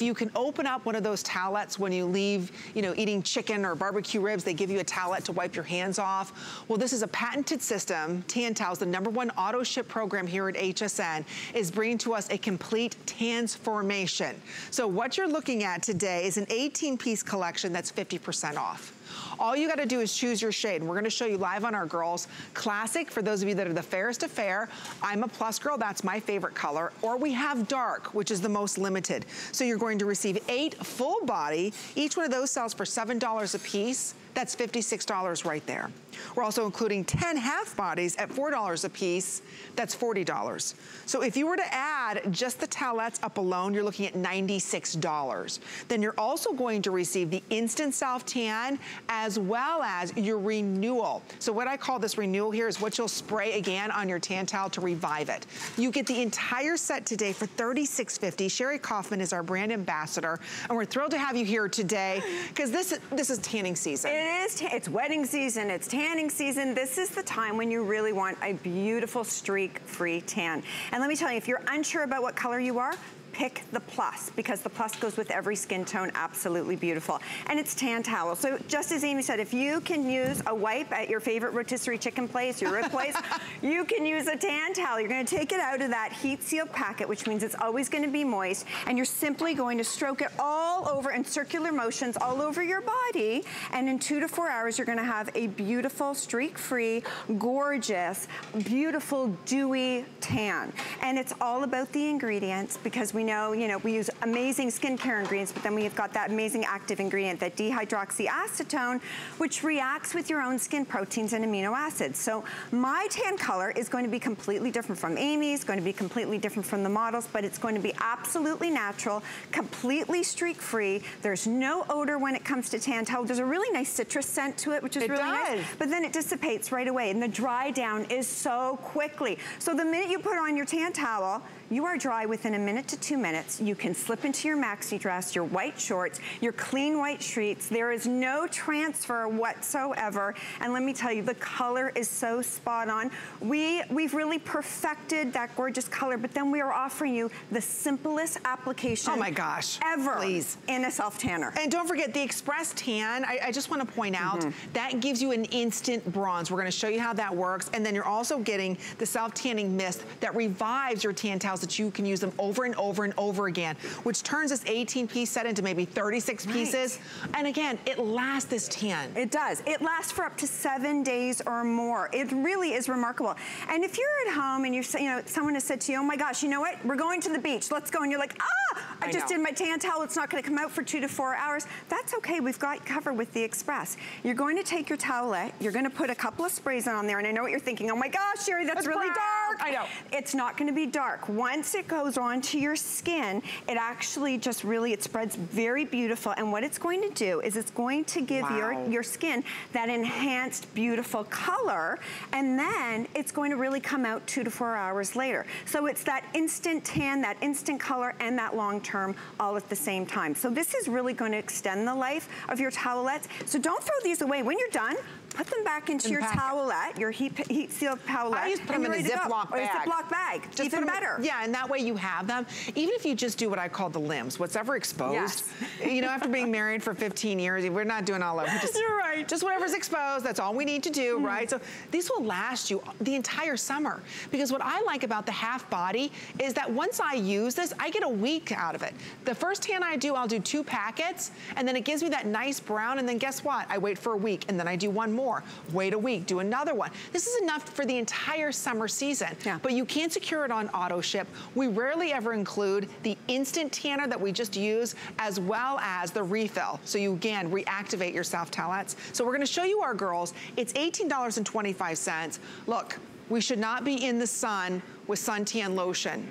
If you can open up one of those towelettes when you leave, you know, eating chicken or barbecue ribs. They give you a towelette to wipe your hands off. Well, this is a patented system. Tan Towels, the number one auto ship program here at HSN, is bringing to us a complete transformation. So what you're looking at today is an 18-piece collection that's 50% off. All you gotta do is choose your shade. We're gonna show you live on our girls. Classic, for those of you that are the fairest of fair. I'm a plus girl, that's my favorite color. Or we have dark, which is the most limited. So you're going to receive eight full body. Each one of those sells for $7 a piece. That's $56 right there. We're also including 10 half bodies at $4 a piece. That's $40. So if you were to add just the towelettes up alone, you're looking at $96. Then you're also going to receive the instant self tan as well as your renewal. So what I call this renewal here is what you'll spray again on your tan towel to revive it. You get the entire set today for $36.50. Sherry Kaufman is our brand ambassador, and we're thrilled to have you here today because this, this is tanning season. It is, it's wedding season, it's tanning season. This is the time when you really want a beautiful streak-free tan. And let me tell you, if you're unsure about what color you are, pick the plus because the plus goes with every skin tone, absolutely beautiful. And it's tan towel. So just as Amy said, if you can use a wipe at your favorite rotisserie chicken place, your rib place, you can use a tan towel. You're gonna take it out of that heat sealed packet, which means it's always gonna be moist, and you're simply going to stroke it all over in circular motions all over your body, and in two to four hours, you're gonna have a beautiful, streak-free, gorgeous, beautiful, dewy tan. And it's all about the ingredients because we know, you know, we use amazing skincare ingredients, but then we've got that amazing active ingredient, that dihydroxyacetone, which reacts with your own skin proteins and amino acids. So my tan color is going to be completely different from Amy's, going to be completely different from the models, but it's going to be absolutely natural, completely streak-free. There's no odor when it comes to tan towel. There's a really nice citrus scent to it, which is it really does. nice. But then it dissipates right away, and the dry down is so quickly. So the minute you put on your tan towel, you are dry within a minute to two minutes. You can slip into your maxi dress, your white shorts, your clean white sheets. There is no transfer whatsoever. And let me tell you, the color is so spot on. We, we've really perfected that gorgeous color, but then we are offering you the simplest application Oh my gosh. ever Please. in a self-tanner. And don't forget the Express Tan, I, I just wanna point out, mm-hmm. that gives you an instant bronze. We're gonna show you how that works. And then you're also getting the self-tanning mist that revives your tan towels that you can use them over and over and over again, which turns this 18 piece set into maybe 36 Right. pieces. And again, it lasts this tan. It does. It lasts for up to seven days or more. It really is remarkable. And if you're at home and you're, you know, someone has said to you, oh my gosh, you know what? We're going to the beach. Let's go. And you're like, ah, I, I just know. did my tan towel. It's not going to come out for two to four hours. That's okay. We've got cover with the Express. You're going to take your towelette. You're going to put a couple of sprays on there. And I know what you're thinking. Oh my gosh, Sherry, that's, That's really brown. dark. I know. It's not going to be dark. Once it goes onto your skin, it actually just really, it spreads very beautiful. And what it's going to do is it's going to give your, your skin that enhanced beautiful color. And then it's going to really come out two to four hours later. So it's that instant tan, that instant color, and that long term all at the same time. So this is really going to extend the life of your towelettes. So don't throw these away. When you're done, put them back into And your towelette, your heat, heat sealed towelette. I used to put them in a to go. Or a bag. Ziploc bag, Just even better. Yeah, and that way you have them. Even if you just do what I call the limbs, whatever exposed. Yes. You know, after being married for 15 years, we're not doing all of it. Just, You're right. Just whatever's exposed, that's all we need to do, mm. right? So these will last you the entire summer. Because what I like about the half body is that once I use this, I get a week out of it. The first tan I do, I'll do two packets, and then it gives me that nice brown, and then guess what? I wait for a week, and then I do one more. Wait a week, do another one. This is enough for the entire summer season. Yeah. But you can't secure it on auto ship. We rarely ever include the instant tanner that we just use, as well as the refill. So you, again, reactivate your self towelettes. So we're gonna show you our girls. It's $18.25. Look, we should not be in the sun with suntan lotion,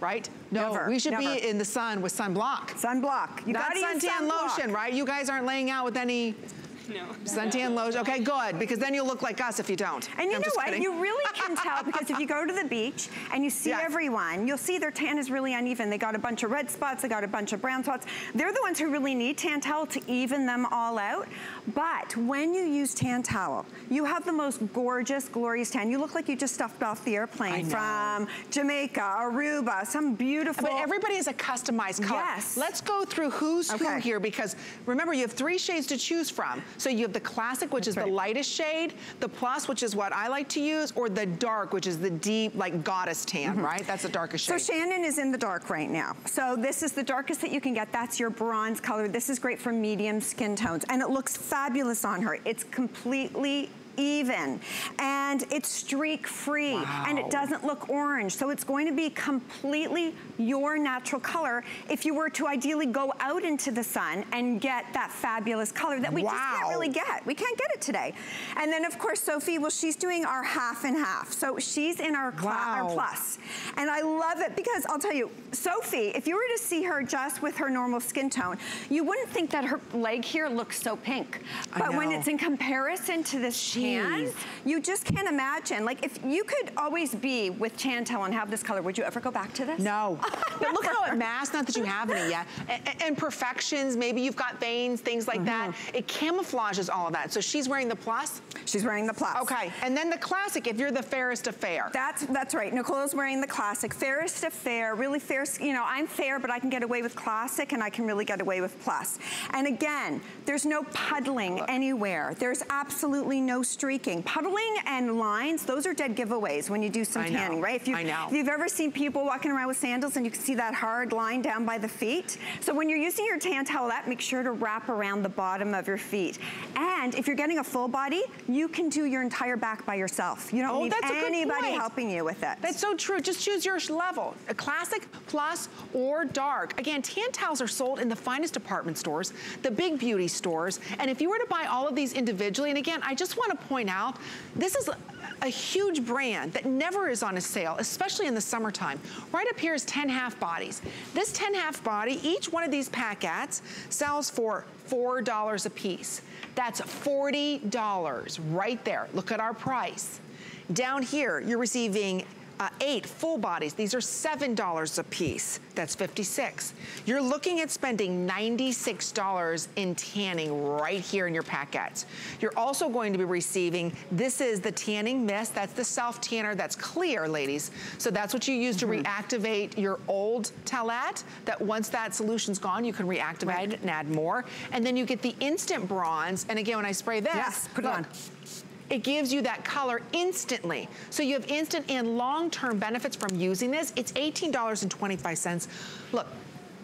right? No, Never, we should never. be in the sun with sunblock. Sunblock. You Not gotta use suntan sunblock. lotion, right? You guys aren't laying out with any No. Suntan lotion. Okay, good, because then you'll look like us if you don't. And you I'm know just what? kidding. You really can tell because if you go to the beach and you see Yes. everyone, you'll see their tan is really uneven. They got a bunch of red spots, they got a bunch of brown spots. They're the ones who really need tan towel to even them all out. But when you use tan towel, you have the most gorgeous, glorious tan. You look like you just stuffed off the airplane from Jamaica, Aruba, some beautiful. But everybody has a customized color. Yes. Let's go through who's who here because remember you have three shades to choose from. So you have the classic, which is That's the lightest shade, the plus, which is what I like to use, or the dark, which is the deep, like goddess tan, mm-hmm. right? That's the darkest shade. So. Shannon is in the dark right now. So this is the darkest that you can get. That's your bronze color. This is great for medium skin tones. And it looks fabulous on her. It's completely even. And it's streak free and it doesn't look orange. So it's going to be completely your natural color if you were to ideally go out into the sun and get that fabulous color that we just can't really get. We can't get it today. And then of course Sophie well she's doing our half and half. So she's in our, cla- our Wow. plus. And I love it because I'll tell you, Sophie, if you were to see her just with her normal skin tone, you wouldn't think that her leg here looks so pink. But when it's in comparison to this tan, Jeez. you just can't imagine. Like if you could always be with Chantel and have this color, would you ever go back to this? No. but look how it masks, not that you have any yet. Imperfections, maybe you've got veins, things like that. Mm-hmm. It camouflages all of that. So she's wearing the plus. She's wearing the plus. Okay. And then the classic, if you're the fairest of fair. That's that's right. Nicole's wearing the classic. Fairest of fair, really fair. You know, I'm fair, but I can get away with classic and I can really get away with plus. And again, there's no puddling anywhere. There's absolutely no streaking. Puddling and lines, those are dead giveaways when you do some I know. tanning, right? If you I know. If you've ever seen people walking around with sandals and you can see that hard line down by the feet. So when you're using your tan towelette, make sure to wrap around the bottom of your feet. And if you're getting a full body, you can do your entire back by yourself. You don't Oh, need anybody helping you with it. That's so true. Just choose your level. A classic, plus, or dark. Again, tan towels are sold in the finest department stores, the big beauty stores. And if you were to buy all of these individually, and again, I just want to point out, this is a, huge brand that never is on a sale, especially in the summertime. Right up here is 10 half bodies. This 10 half body, each one of these packets sells for $4 a piece. That's $40 right there. Look at our price. Down here, you're receiving uh, eight full bodies. These are $7 a piece. That's 56. You're looking at spending $96 in tanning right here in your packets. You're also going to be receiving, this is the tanning mist. That's the self tanner that's clear, ladies. So that's what you use to reactivate your old towelette, that once that solution's gone, you can reactivate it and add more. And then you get the instant bronze. And again, when I spray this, Yes, put it look, on. It gives you that color instantly. So you have instant and long-term benefits from using this. It's $18.25. Look,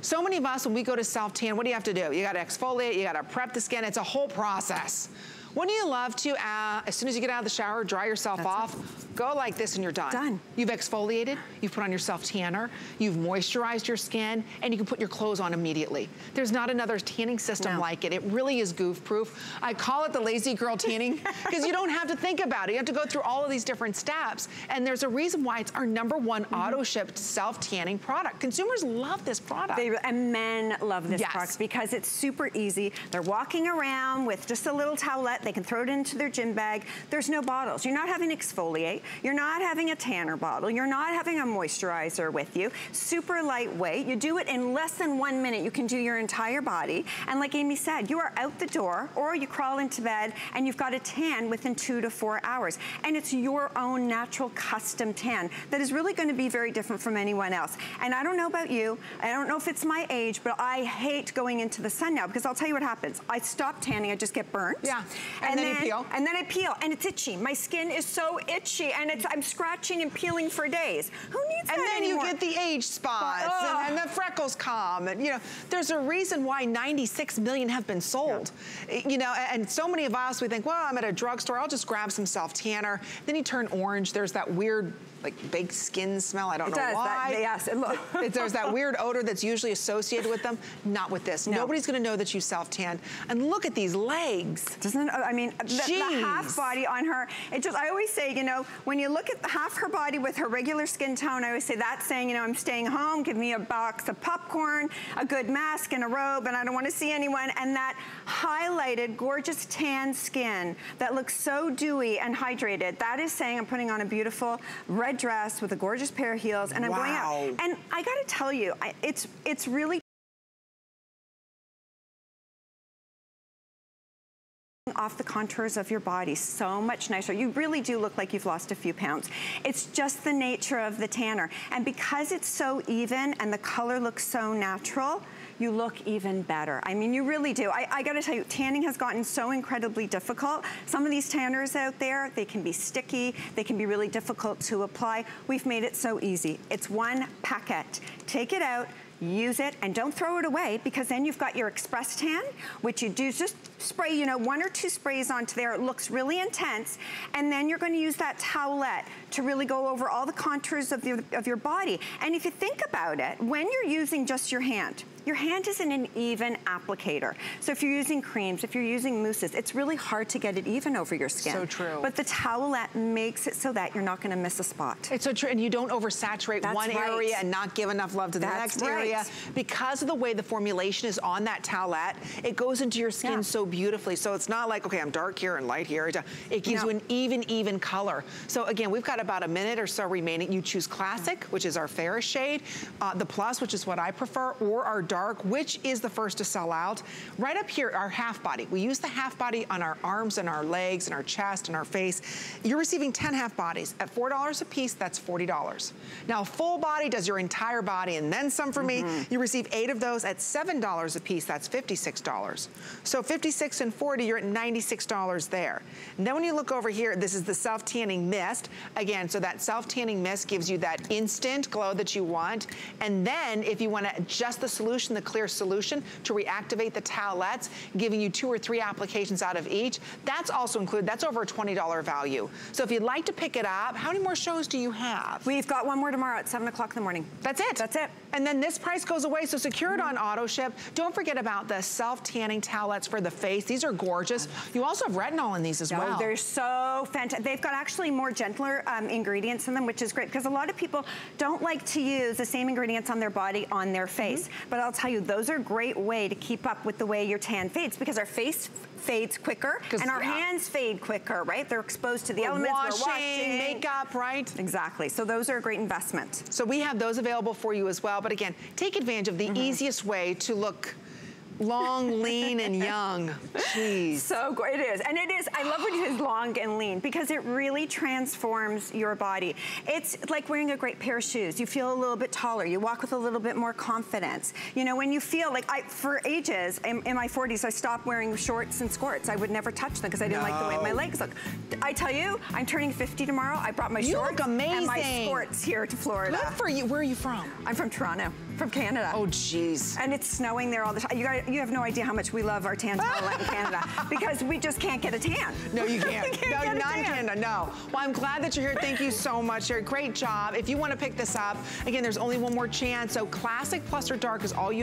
so many of us, when we go to self-tan, what do you have to do? You gotta exfoliate, you gotta prep the skin. It's a whole process. Wouldn't you love to, uh, as soon as you get out of the shower, dry yourself That's off, go like this and you're done. Done. You've exfoliated, you've put on your self-tanner, you've moisturized your skin, and you can put your clothes on immediately. There's not another tanning system No. like it. It really is goof-proof. I call it the lazy girl tanning because you don't have to think about it. You have to go through all of these different steps. And there's a reason why it's our number one Mm-hmm. auto-shipped self-tanning product. Consumers love this product. They, and men love this Yes. product because it's super easy. They're walking around with just a little towelette. They can throw it into their gym bag. There's no bottles. You're not having to exfoliate. You're not having a tanner bottle. You're not having a moisturizer with you. Super lightweight. You do it in less than one minute. You can do your entire body. And like Amy said, you are out the door or you crawl into bed and you've got a tan within two to four hours. And it's your own natural custom tan that is really going to be very different from anyone else. And I don't know about you. I don't know if it's my age, but I hate going into the sun now because I'll tell you what happens. I stop tanning, I just get burnt. Yeah. And then you peel. And then I peel, and it's itchy. My skin is so itchy, and it's I'm scratching and peeling for days. Who needs that And then anymore? you get the age spots and, and the freckles come. And, you know, there's a reason why 96 million have been sold. You know, and so many of us, we think, well, I'm at a drugstore, I'll just grab some self-tanner. Then you turn orange, there's that weird like baked skin smell. I don't it know does, why. That, yes, it looks. There's that weird odor that's usually associated with them. Not with this. No. Nobody's gonna know that you self-tanned. And look at these legs. Doesn't, I mean, the, the, half body on her, it just, I always say, you know, when you look at the half her body with her regular skin tone, I always say that's saying, you know, I'm staying home, give me a box of popcorn, a good mask and a robe, and I don't wanna see anyone. And that highlighted, gorgeous tan skin that looks so dewy and hydrated, that is saying I'm putting on a beautiful red dress with a gorgeous pair of heels and I'm wow. going out. And I gotta tell you, I, it's, it's really off the contours of your body so much nicer. You really do look like you've lost a few pounds. It's just the nature of the tanner. And because it's so even and the color looks so natural, you look even better. I mean, you really do. I, I gotta tell you, tanning has gotten so incredibly difficult. Some of these tanners out there, they can be sticky, they can be really difficult to apply. We've made it so easy. It's one packet. Take it out, use it and don't throw it away because then you've got your express tan, which you do just spray, you know, one or two sprays onto there. It looks really intense. And then you're gonna use that towelette to really go over all the contours of your, of your body. And if you think about it, when you're using just your hand, your hand isn't an even applicator. So if you're using creams, if you're using mousses, it's really hard to get it even over your skin. So true. But the towelette makes it so that you're not gonna miss a spot. It's so true, and you don't oversaturate That's one right. area and not give enough love to the That's next right. area. Because of the way the formulation is on that towelette, it goes into your skin yeah. so beautifully. So it's not like, okay, I'm dark here and light here. It gives no. you an even, even color. So again, we've got about a minute or so remaining. You choose classic, which is our fairest shade, uh, the plus, which is what I prefer, or our dark, which is the first to sell out. Right up here, our half body. We use the half body on our arms and our legs and our chest and our face. You're receiving 10 half bodies. At $4 a piece, that's $40. Now, full body does your entire body and then some for mm -hmm. me. Mm-hmm. You receive eight of those at $7 a piece, that's $56. So 56 and 40, you're at $96 there. And then when you look over here, this is the self-tanning mist. Again, so that self-tanning mist gives you that instant glow that you want. And then if you want to adjust the solution, the clear solution, to reactivate the towelettes, giving you two or three applications out of each, that's also included. That's over a $20 value. So if you'd like to pick it up, how many more shows do you have? We've got one more tomorrow at 7 o'clock in the morning. That's it? That's it. And then this price goes away, so secure it on auto ship. Don't forget about the self-tanning towelettes for the face. These are gorgeous. You also have retinol in these as no, well. They're so fantastic. They've got actually more gentler um, ingredients in them, which is great because a lot of people don't like to use the same ingredients on their body on their face. Mm -hmm. But I'll tell you, those are a great way to keep up with the way your tan fades because our face fades quicker and our yeah. hands fade quicker, right? They're exposed to the we're elements, washing, washing, makeup, right? Exactly. So those are a great investment. So we have those available for you as well. But again, take advantage of the mm -hmm. easiest way to look long, lean, and young. Jeez. So great it is. And it is, I love when it is long and lean because it really transforms your body. It's like wearing a great pair of shoes. You feel a little bit taller. You walk with a little bit more confidence. You know, when you feel like, I, for ages, in, in my 40s, I stopped wearing shorts and skirts. I would never touch them because I didn't no. like the way my legs look. I tell you, I'm turning 50 tomorrow. I brought my you shorts and my sports here to Florida. Good for you. Where are you from? I'm from Toronto, from Canada. Oh, jeez. And it's snowing there all the time. You got you have no idea how much we love our tan in Canada because we just can't get a tan. No, you can't. can't no, not in Canada, no. Well, I'm glad that you're here. Thank you so much, Sherry. Great job. If you want to pick this up, again, there's only one more chance. So classic plus or dark is all you